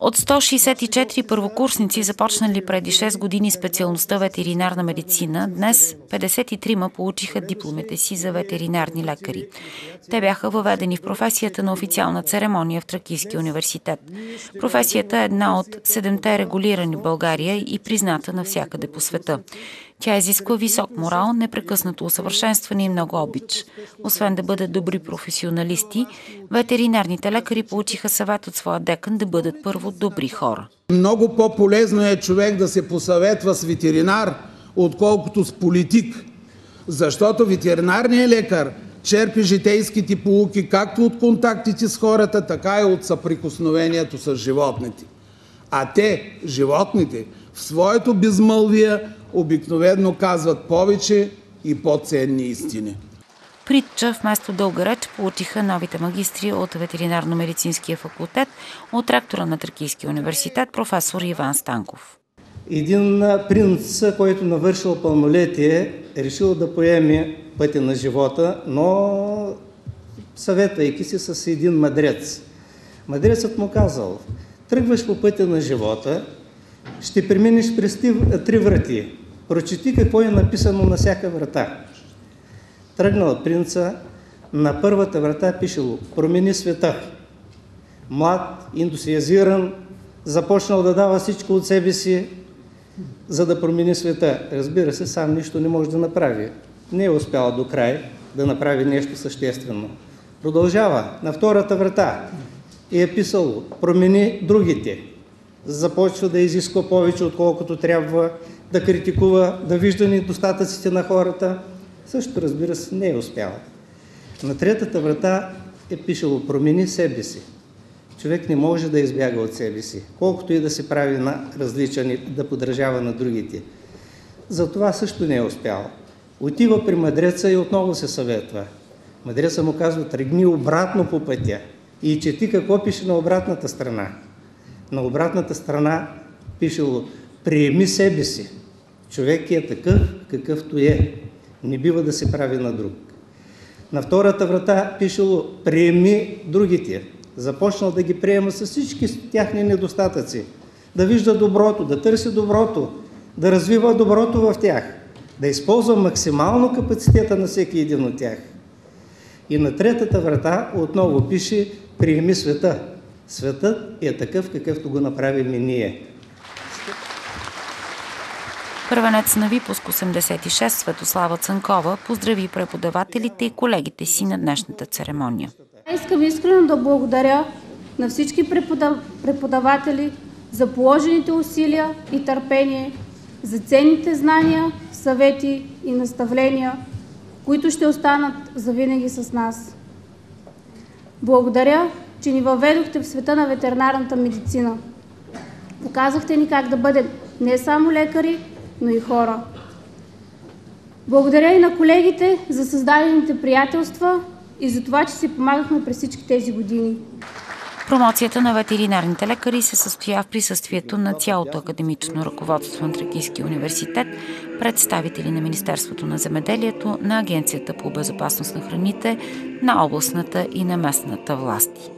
От 164 първокурсници, започнали преди 6 години специалността ветеринарна медицина, днес 53-ма получиха дипломите си за ветеринарни лекари. Те бяха въведени в професията на официална церемония в Тракийския университет. Професията е една от седемте регулирани в България и призната навсякъде по света. Тя изисква висок морал, непрекъснато усъвършенстване и много обич. Освен да бъдат добри професионалисти, ветеринарните лекари получиха съвет от своя декан да бъдат първо добри хора. Много по-полезно е човек да се посъветва с ветеринар, отколкото с политик. Защото ветеринарният лекар черпи житейските полуки както от контактите с хората, така и от съприкосновението с животните. А те, животните, в своето безмълвие обикновено казват повече и по-ценни истини. Притча вместо дълга реч получиха новите магистри от ветеринарно-медицинския факултет от ректора на Тракийския университет професор Иван Станков. Един принц, който навършил пълнолетие, е решил да поеме пътя на живота, но съветвайки се с един мъдрец. Мъдрецът му казал, тръгваш по пътя на живота, ще преминеш през три врати. Прочети какво е написано на всяка врата. Тръгнал принца, на първата врата пишело «Промени света». Млад, индусиазиран, започнал да дава всичко от себе си, за да промени света. Разбира се, сам нищо не може да направи. Не е успял до край да направи нещо съществено. Продължава на втората врата и е писало «Промени другите». Започва да изисква повече, отколкото трябва, да критикува, да вижда недостатъците на хората. Също, разбира се, не е успяла. На третата врата е пишело «Промени себе си». Човек не може да избяга от себе си, колкото и да се прави на различен, да подражава на другите. За това също не е успял. Отива при мъдреца и отново се съветва. Мъдреца му казва, тръгни обратно по пътя и чети какво пише на обратната страна. На обратната страна пишело, приеми себе си. Човек е такъв, какъвто е. Не бива да се прави на друг. На втората врата пишело, приеми другите. Започнал да ги приема с всички тяхни недостатъци. Да вижда доброто, да търси доброто, да развива доброто в тях, да използва максимално капацитета на всеки един от тях. И на третата врата отново пише приеми света. Светът е такъв, какъвто го направим и ние. Първенец на випуск 86 Светослава Цанкова поздрави преподавателите и колегите си на днешната церемония. Искам искрено да благодаря на всички преподаватели за положените усилия и търпение, за ценните знания, съвети и наставления, които ще останат завинаги с нас. Благодаря, че ни въведохте в света на ветеринарната медицина. Показахте ни как да бъдем не само лекари, но и хора. Благодаря и на колегите за създадените приятелства и за това, че си помагахме през всички тези години. Промоцията на ветеринарните лекари се състоя в присъствието на цялото академично ръководство на Тракийския университет, представители на Министерството на земеделието, на Агенцията по безопасност на храните, на областната и на местната власти.